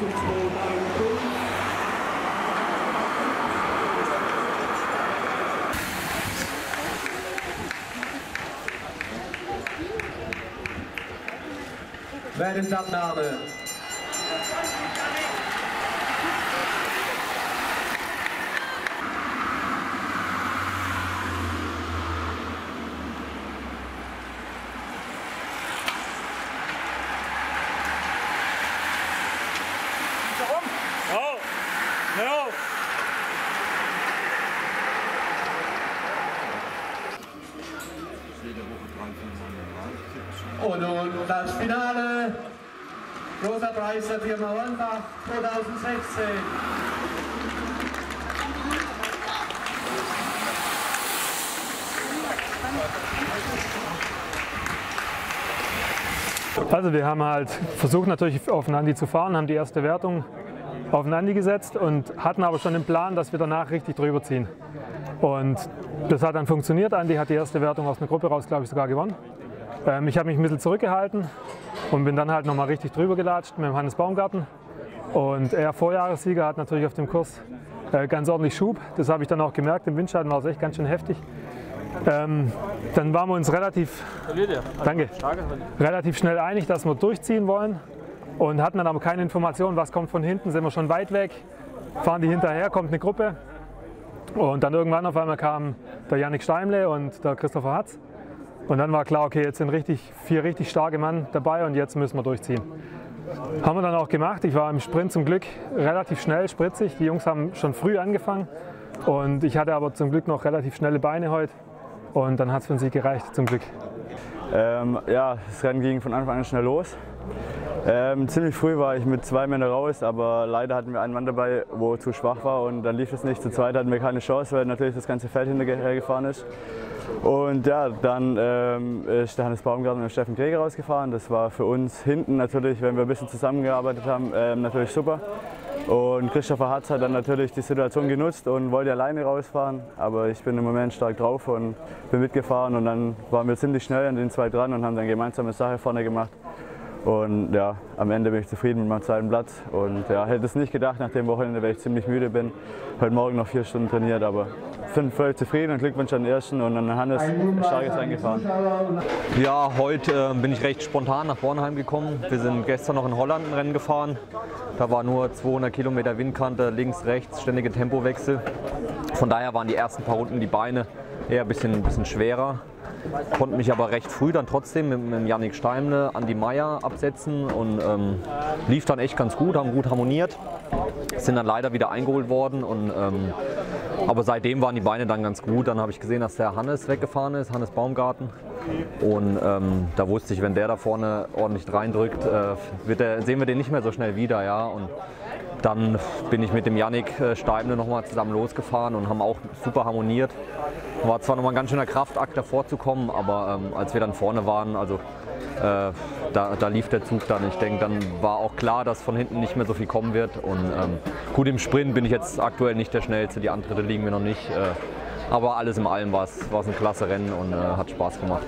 controlled by recording. Verin Damlalı. Und nun das Finale. Großer Preis der Firma Hornbach 2016. Also wir haben halt versucht natürlich auf Nandi zu fahren, haben die erste Wertung auf Nandi gesetzt und hatten aber schon den Plan, dass wir danach richtig drüber ziehen. Und das hat dann funktioniert. Andi hat die erste Wertung aus einer Gruppe raus, glaube ich, sogar gewonnen. Ähm, ich habe mich ein bisschen zurückgehalten und bin dann halt nochmal richtig drüber gelatscht mit dem Hannes Baumgarten. Und er, Vorjahressieger, hat natürlich auf dem Kurs äh, ganz ordentlich Schub. Das habe ich dann auch gemerkt. Im Windschatten war es echt ganz schön heftig. Ähm, dann waren wir uns relativ, danke, relativ schnell einig, dass wir durchziehen wollen und hatten dann aber keine Informationen, was kommt von hinten, sind wir schon weit weg, fahren die hinterher, kommt eine Gruppe und dann irgendwann auf einmal kam der Yannick Steimle und der Christopher Hatz und dann war klar, okay, jetzt sind richtig, vier richtig starke Mann dabei und jetzt müssen wir durchziehen. Haben wir dann auch gemacht. Ich war im Sprint zum Glück relativ schnell, spritzig. Die Jungs haben schon früh angefangen und ich hatte aber zum Glück noch relativ schnelle Beine heute und dann hat es für den Sieg gereicht, zum Glück. Ähm, ja, das Rennen ging von Anfang an schnell los. Ähm, ziemlich früh war ich mit zwei Männern raus, aber leider hatten wir einen Mann dabei, wo zu schwach war und dann lief es nicht. Zu zweit hatten wir keine Chance, weil natürlich das ganze Feld hinterher gefahren ist. Und ja, dann ähm, ist der Hannes Baumgarten und Steffen Greger rausgefahren. Das war für uns hinten natürlich, wenn wir ein bisschen zusammengearbeitet haben, ähm, natürlich super. Und Christopher Hatz hat dann natürlich die Situation genutzt und wollte alleine rausfahren. Aber ich bin im Moment stark drauf und bin mitgefahren. Und dann waren wir ziemlich schnell an den zwei dran und haben dann gemeinsame Sache vorne gemacht. Und ja, am Ende bin ich zufrieden mit meinem zweiten Platz. Und ja, hätte es nicht gedacht nach dem Wochenende, weil ich ziemlich müde bin. Heute Morgen noch vier Stunden trainiert, aber bin völlig zufrieden und Glückwunsch an den ersten und an Hannes starkes eingefahren. Ja, heute äh, bin ich recht spontan nach Bornheim gekommen. Wir sind gestern noch in Holland ein Rennen gefahren. Da war nur 200 Kilometer Windkante, links, rechts, ständige Tempowechsel. Von daher waren die ersten paar Runden die Beine eher ein bisschen, bisschen schwerer. Konnte mich aber recht früh dann trotzdem mit, mit Yannick Steimle an die Meier absetzen und ähm, lief dann echt ganz gut, haben gut harmoniert. Sind dann leider wieder eingeholt worden und ähm, aber seitdem waren die Beine dann ganz gut. Dann habe ich gesehen, dass der Hannes weggefahren ist, Hannes Baumgarten. Und ähm, da wusste ich, wenn der da vorne ordentlich reindrückt, äh, der, sehen wir den nicht mehr so schnell wieder. Ja? Und dann bin ich mit dem Yannick äh, Steibne nochmal zusammen losgefahren und haben auch super harmoniert. War zwar nochmal ein ganz schöner Kraftakt davor zu kommen, aber ähm, als wir dann vorne waren, also äh, da, da, lief der Zug dann. Ich denke, dann war auch klar, dass von hinten nicht mehr so viel kommen wird. Und ähm, gut, im Sprint bin ich jetzt aktuell nicht der Schnellste, die Antritte liegen mir noch nicht. Äh, aber alles in allem war es ein klasse Rennen und äh, hat Spaß gemacht.